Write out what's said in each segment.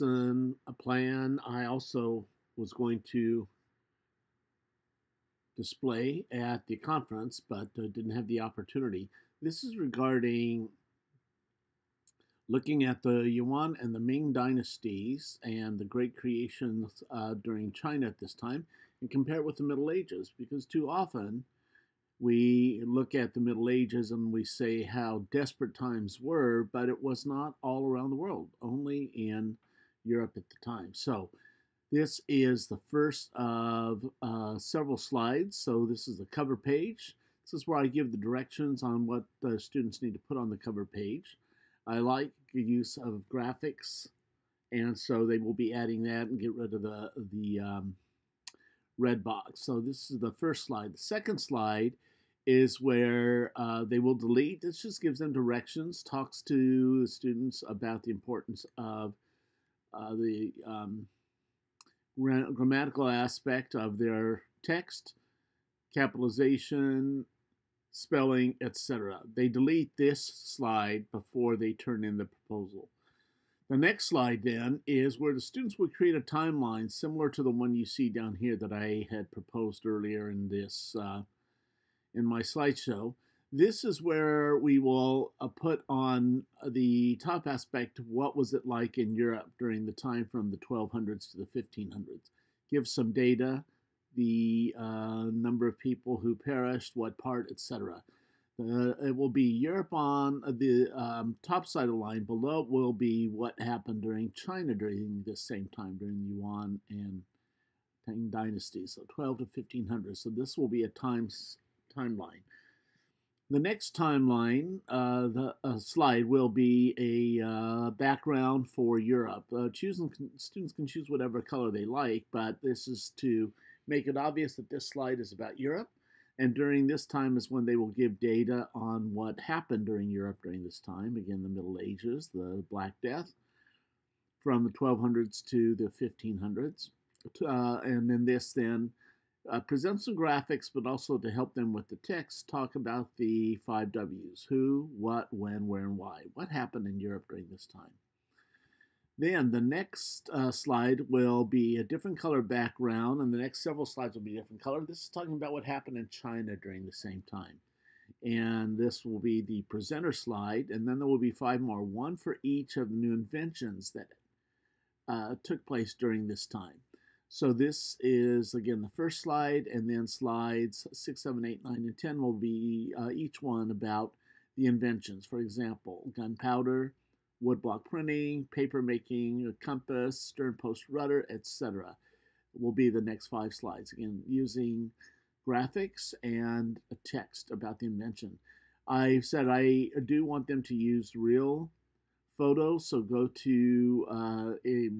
a plan I also was going to display at the conference, but uh, didn't have the opportunity. This is regarding looking at the Yuan and the Ming dynasties and the great creations uh, during China at this time and compare it with the Middle Ages because too often we look at the Middle Ages and we say how desperate times were, but it was not all around the world, only in Europe at the time. So this is the first of uh, several slides. So this is the cover page. This is where I give the directions on what the students need to put on the cover page. I like the use of graphics, and so they will be adding that and get rid of the, the um, red box. So this is the first slide. The second slide is where uh, they will delete. This just gives them directions, talks to the students about the importance of uh, the um, grammatical aspect of their text, capitalization, spelling, etc. They delete this slide before they turn in the proposal. The next slide then is where the students would create a timeline similar to the one you see down here that I had proposed earlier in this uh, in my slideshow. This is where we will uh, put on the top aspect what was it like in Europe during the time from the 1200s to the 1500s. Give some data, the uh, number of people who perished, what part, etc. Uh, it will be Europe on the um, top side of the line. Below will be what happened during China during this same time, during Yuan and Tang dynasties, so 12 to 1500. So this will be a times timeline. The next timeline, uh, the uh, slide will be a uh, background for Europe. Uh, choosing students can choose whatever color they like, but this is to make it obvious that this slide is about Europe. And during this time is when they will give data on what happened during Europe during this time. Again, the Middle Ages, the Black Death, from the 1200s to the 1500s. Uh, and then this then uh, present some graphics, but also to help them with the text, talk about the five W's who, what, when, where, and why. What happened in Europe during this time? Then the next uh, slide will be a different color background, and the next several slides will be different color. This is talking about what happened in China during the same time. And this will be the presenter slide, and then there will be five more, one for each of the new inventions that uh, took place during this time. So this is, again, the first slide, and then slides 6, 7, 8, 9, and 10 will be uh, each one about the inventions. For example, gunpowder, woodblock printing, paper making, a compass, stern post rudder, etc. will be the next five slides. Again, using graphics and a text about the invention. I said I do want them to use real photos, so go to uh, a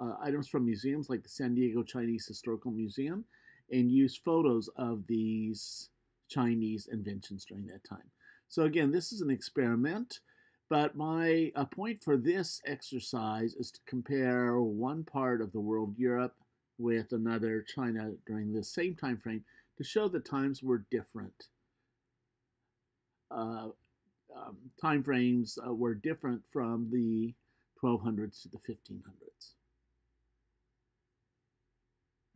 uh, items from museums like the San Diego Chinese Historical Museum and use photos of these Chinese inventions during that time. So again, this is an experiment, but my point for this exercise is to compare one part of the world, Europe, with another, China, during the same time frame to show that times were different. Uh, um, time frames uh, were different from the 1200s to the 1500s.